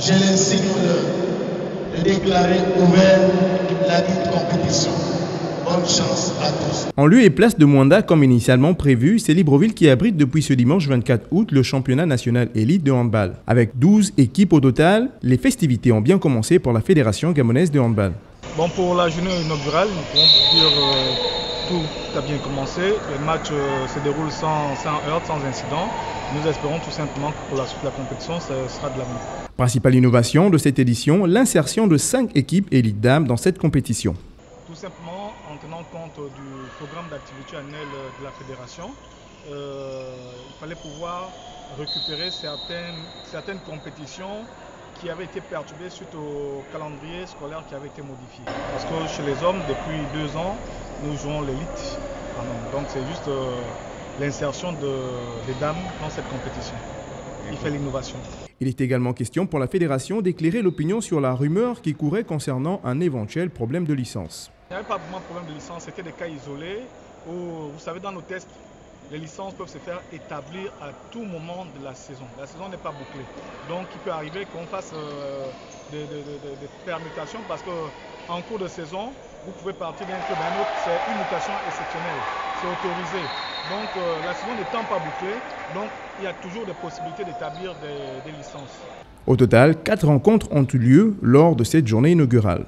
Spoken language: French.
j'ai l'insigne de, de déclarer ouvert la dite compétition. Bonne chance à tous. En lieu et place de Mwanda, comme initialement prévu, c'est Libreville qui abrite depuis ce dimanche 24 août le championnat national élite de handball. Avec 12 équipes au total, les festivités ont bien commencé pour la Fédération gabonaise de handball. Bon, pour la journée inaugurale, nous pouvons dire euh, tout a bien commencé. Le match euh, se déroule sans, sans heurts, sans incident. Nous espérons tout simplement que pour la suite de la compétition, ce sera de l'avenir. Principale innovation de cette édition, l'insertion de 5 équipes élite dames dans cette compétition. Tout simplement en tenant compte du programme d'activité annuel de la fédération, euh, il fallait pouvoir récupérer certaines, certaines compétitions qui avaient été perturbées suite au calendrier scolaire qui avait été modifié. Parce que chez les hommes, depuis deux ans, nous jouons l'élite. Donc c'est juste euh, l'insertion de, des dames dans cette compétition qui fait l'innovation. Il est également question pour la fédération d'éclairer l'opinion sur la rumeur qui courait concernant un éventuel problème de licence. Il n'y avait pas vraiment de problème de licence, c'était des cas isolés où, vous savez, dans nos tests, les licences peuvent se faire établir à tout moment de la saison. La saison n'est pas bouclée. Donc il peut arriver qu'on fasse euh, des, des, des, des, permutations parce qu'en cours de saison, vous pouvez partir d'un club à un autre. C'est une mutation exceptionnelle. C'est autorisé. Donc euh, la saison n'étant pas bouclée, donc il y a toujours des possibilités d'établir des, des licences. Au total, quatre rencontres ont eu lieu lors de cette journée inaugurale.